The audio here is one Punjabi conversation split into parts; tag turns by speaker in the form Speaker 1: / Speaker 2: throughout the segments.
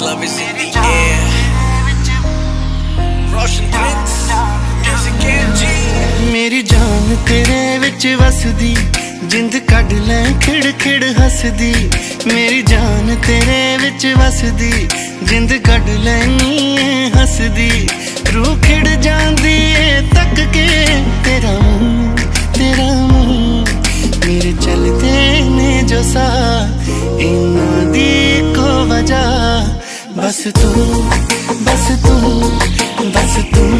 Speaker 1: love is in the air. Roshan Prince, music and
Speaker 2: ਮੇਰੀ ਜਾਨ ਤੇਰੇ ਵਿੱਚ ਵਸਦੀ ਜਿੰਦ ਕੱਢ ਲੈ ਖਿੜ ਖਿੜ ਹੱਸਦੀ ਮੇਰੀ ਜਾਨ ਤੇਰੇ ਵਿੱਚ ਵਸਦੀ ਜਿੰਦ ਕੱਢ ਲੈਨੀ ਏ ਹੱਸਦੀ ਰੂਹ ਖਿੜ ਜਾਂਦੀ ਏ ਤੱਕ ਕੇ ਤੇਰਾ ਮੂੰਹ ਤੇਰਾ ਮੂੰਹ ਮੇਰੇ ਚਲਦੇ ਨੇ ਜੋ ਸਾ ਇਨਾਂ ਬਸ ਤੂੰ ਬਸ ਤੂੰ ਬਸ ਤੂੰ।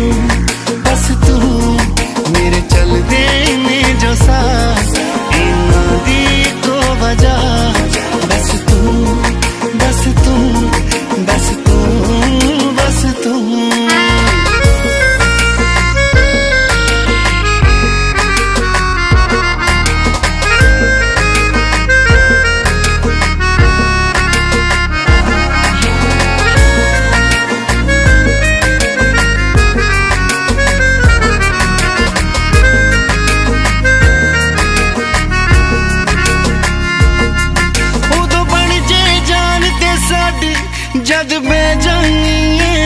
Speaker 2: ਜਦ ਮੈਂ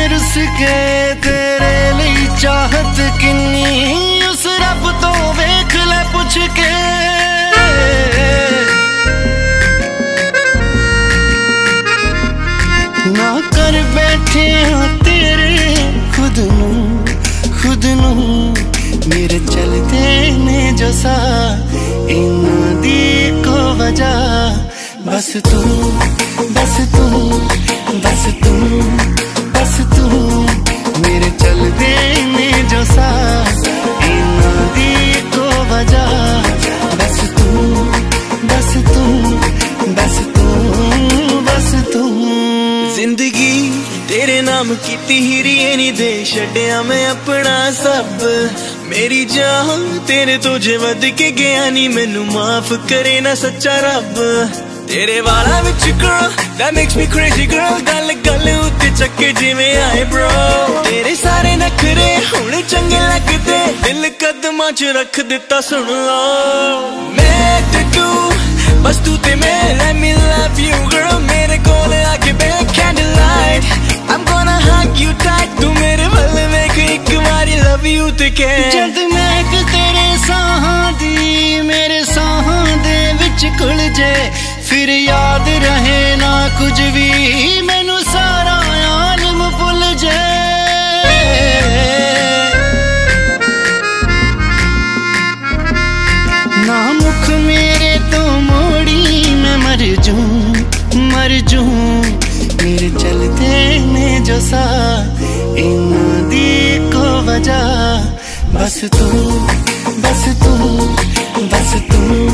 Speaker 2: ਰੁੱਸ ਕੇ ਤੇਰੇ ਲਈ ਚਾਹਤ ਕਿੰਨੀ, ਉਸ ਰੱਬ ਤੋਂ ਵੇਖ ਲੈ ਪੁੱਛ ਕੇ। ਨਾ ਕਰ ਬੈਠੇ ਹਾਂ ਤੇਰੇ ਖੁਦ ਨੂੰ ਖੁਦ ਨੂੰ ਮੇਰੇ ਚਲਦੇ ਨੇ ਜੋ ਸਾ ਇਨਾਂ ਦੀ ਬਸ ਤੂੰ ਬਸ ਤੂੰ ਬਸ ਤੂੰ ਬਸ ਤੂੰ। ਮੇਰੇ ਚਲਦੇ ਨੇ ਜੋ ਸਾ ਇਨਾਂ ਦੀ ਕੋ ਵਜਾ ਬਸ ਤੂੰ ਬਸ ਤੂੰ ਬਸ ਤੂੰ ਬਸ ਤੂੰ।
Speaker 1: ਜ਼ਿੰਦਗੀ ਤੇਰੇ ਨਾਮ ਕੀਤੀ ਹੀਰੀਏ ਨਹੀਂ ਦੇ ਛੱਡਿਆ ਮੈਂ ਆਪਣਾ ਸਭ। ਮੇਰੀ ਜਾਨ ਤੇਰੇ ਤੋਂ ਜੇ ਵੱਧ ਕੇ ਗਿਆ ਨਹੀਂ ਮੈਨੂੰ ਮਾਫ ਕਰੇ ਨਾ ਸੱਚਾ ਰੱਬ। ਤੇਰੇ ਵਾਲਾਂ ਵਿੱਚ girl, that makes me crazy girl, ਗੱਲ ਗੱਲ ਉੱਤੇ ਚੱਕੇ ਜਿਵੇਂ ਆਏ bro ਤੇਰੇ ਸਾਰੇ ਨਖਰੇ ਹੁਣ ਚੰਗੇ ਲੱਗਦੇ, ਦਿਲ ਕਦਮਾਂ 'ਚ ਰੱਖ ਦਿੱਤਾ ਸੁਣ ਲਓ ਮੈਂ ਤੇ ਤੂੰ, ਬਸ ਤੂੰ ਤੇ ਮੈਂ, let me love you girl, ਮੇਰੇ ਕੋਲ ਆ ਕੇ ਬੈ candlelight I'm gonna hug you tight, ਤੂੰ ਮੇਰੇ ਵੱਲ ਵੇਖ, ਇੱਕ ਵਾਰੀ love you ਤੇ ਕਹਿ।
Speaker 2: ਜਦ ਮੈਂ ਤੇਰੇ ਸਾਹਾਂ ਦੀ, ਮੇਰੇ ਸਾਹਾਂ ਦੇ ਵਿੱਚ ਘੁਲ ਜੇ ਫਿਰ ਯਾਦ ਰਹੇ ਨਾ ਕੁਝ ਵੀ, ਮੈਨੂੰ ਸਾਰਾ ਆਲਮ ਭੁੱਲ ਜੇ। ਨਾ ਮੁਖ ਮੇਰੇ ਤੋਂ ਮੋੜੀ ਮੈਂ ਮਰ ਜੂ ਮਰ ਜੂ ਮੇਰੇ ਚਲਦੇ ਨੇ ਜੋ ਸਾ ਇਨਾਂ ਦੀ ਕੋ ਵਜਾ ਬਸ ਤੂੰ ਬਸ ਤੂੰ ਬਸ ਤੂੰ।